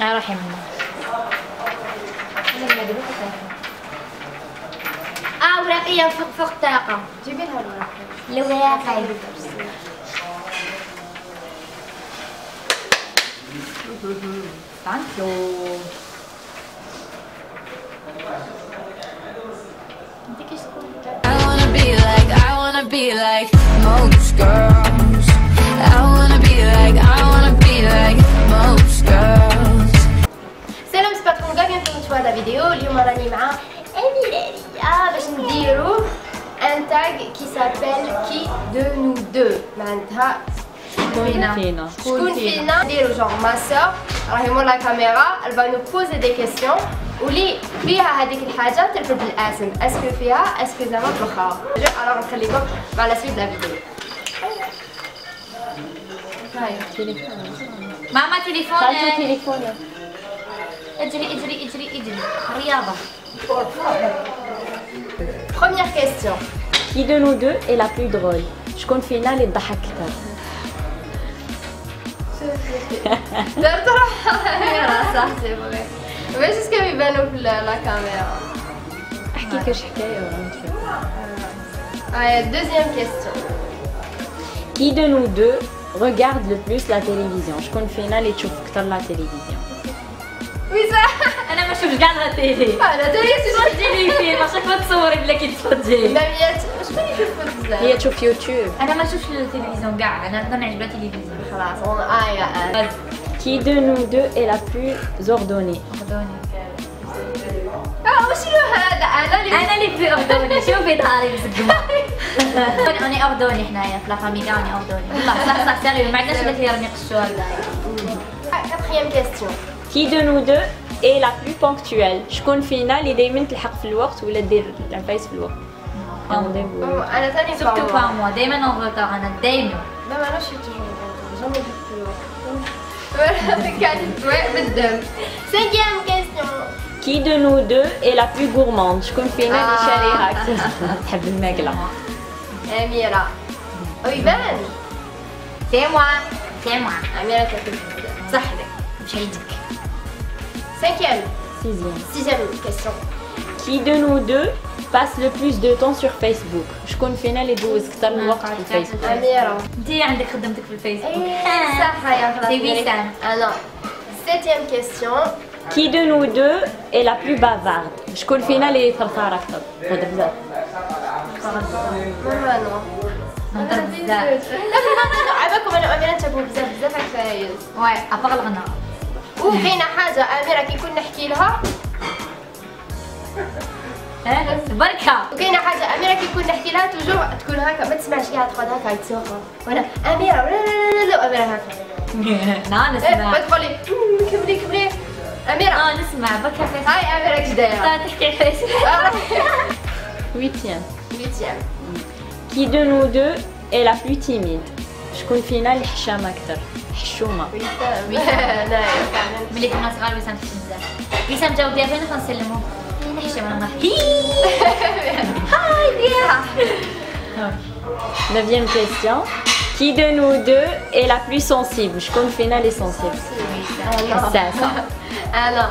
اه روحي منها اه ورقية فوق فوق الطاقة جيبي لها الورقه الواقع Tanto. I wanna be like, I wanna be like deux. Mantha, Skunfina. genre ma soeur, la caméra, elle va nous poser des questions. Est-ce que Fia, est-ce que Alors, on va aller voir la suite de la vidéo. Maman, téléphone. Hein. Première question. Qui de nous deux est la plus drôle? شكون فينا اللي تضحك اكثر درت روحها صح سي فغي باش اسكو يبانو في لا لا كاميرا احكي كاش حكايه ونتفهم هاي deuxième question Qui de nous deux regarde le plus la télévision شكون فينا اللي تشوف اكثر لا تلفزيون وي أنا نشوفش كاع لا تيلي أنا تاني تفرجي لي فيلم عشان ما تصوري بلا كي تفرجي نبيات شكون يشوف بزاف هي تشوف يوتيوب أنا ما نشوفش التلفزيون كاع أنا نقدر نعجبها التلفزيون خلاص اون ايا آه. Qui de nous deux est la plus ordonnée. اردوني آه وشنو هذا أنا اللي أنا اللي في اردوني شوفي بس الجمعة أنا اردوني حنايا في لا أنا اردوني والله صح صح سيريو ما عندناش اللي راني يقشوا هكذا quatrième question. Qui de nous deux est la plus ponctuelle شكون فينا اللي دائما تلحق في الوقت ولا دير العفايس في الوقت Rendez-vous. أم، انا تاني سورتو باور. با موا دائما اون روتار انا دائما لا ما انا شي توجور جامي جبت الوقت كانت بالدم cinquième question Qui de nous deux est la plus gourmande شكون فينا اللي آه. شاريها اكثر تحب الماكله اميره ويبان سي موا سي موا اميره تاكل بزاف صح لك مش هيدك cinquième Sixième. sixième question Qui de nous deux passe le plus de temps sur Facebook شكون فينا اللي دوز اكثر الوقت في الفيسبوك اميره انت عندك خدمتك في الفيسبوك إيه، صح يا خلاص سي وسام انا septième question Qui de nous deux est la plus bavarde شكون فينا اللي ثرثار اكثر هذا بزاف ماما نو نهضر بزاف لا في الحقيقة عباكم انا واميره نتابعوا بزاف بزاف على الفايز واي ابغى الغناء وكاينه حاجة اميره كي كنا نحكي لها. بركة. وكاينه حاجة اميره كي كنا نحكي لها. توجور تكون هكا ما تسمعش كاع تقعد هكا تسوقها وأنا اميره لا لا لا لا واميره هكا. إيه، نسمع. تقول لي "مم، كملي كملي. اميره آه نسمع. بركة في هاي اميره كش دايره تحكي على الفيسبوك Huitième. huitième. Qui de nous deux est la plus timide شكون فينا اللي حشام اكثر حشومه انايا فعلا ملي كنا صغار وسام تحكي بزاف وسام جاوب ديالنا فنسلمو هي نحشم انا هاي ديالها Neuvième question. Qui de nous deux est la plus sensible شكون فينا اللي sensible حساسه انا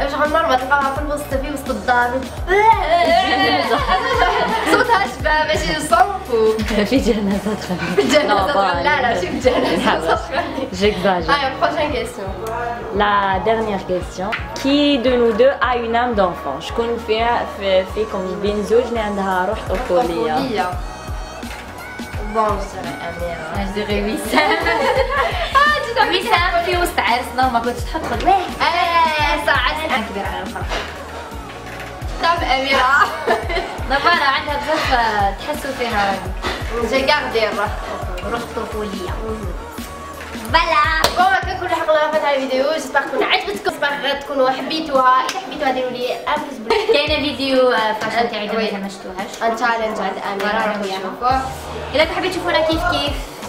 اميره شغل نورمال تلقاها في الوسط في وسط الدار صوتها شبه ماشي صوفو في جنازة تغني لا لا لا شوف جنازة J'exagère. Allez, prochaine question. La dernière question. Qui de nous deux a une âme d'enfant شكون فيها في- فيكم بين زوج اللي عندها روح طفولية طفولية. بون سيري أميرة. انا ديري كنت ميسام في وسط عرسنا وما كنتش تحط قدوة إيه ساعات أنا كبيرة على الفرحة طب أميرة نبارة عندها بزاف تحسوا فيها. جاي كاع دايرة روح طفولية. بلا. المهم كنكون لحق لرفات على الفيديو. جيسبر تكون عجبتكم. جيسبر تكونوا حبيتوها. اذا حبيتوها ديروا لي امس كاينة فيديو آه، فاشل تاعي اذا ما شفتوهاش. إن تشالنج عند اميره اذا حبيتوا تشوفونا كيف كيف.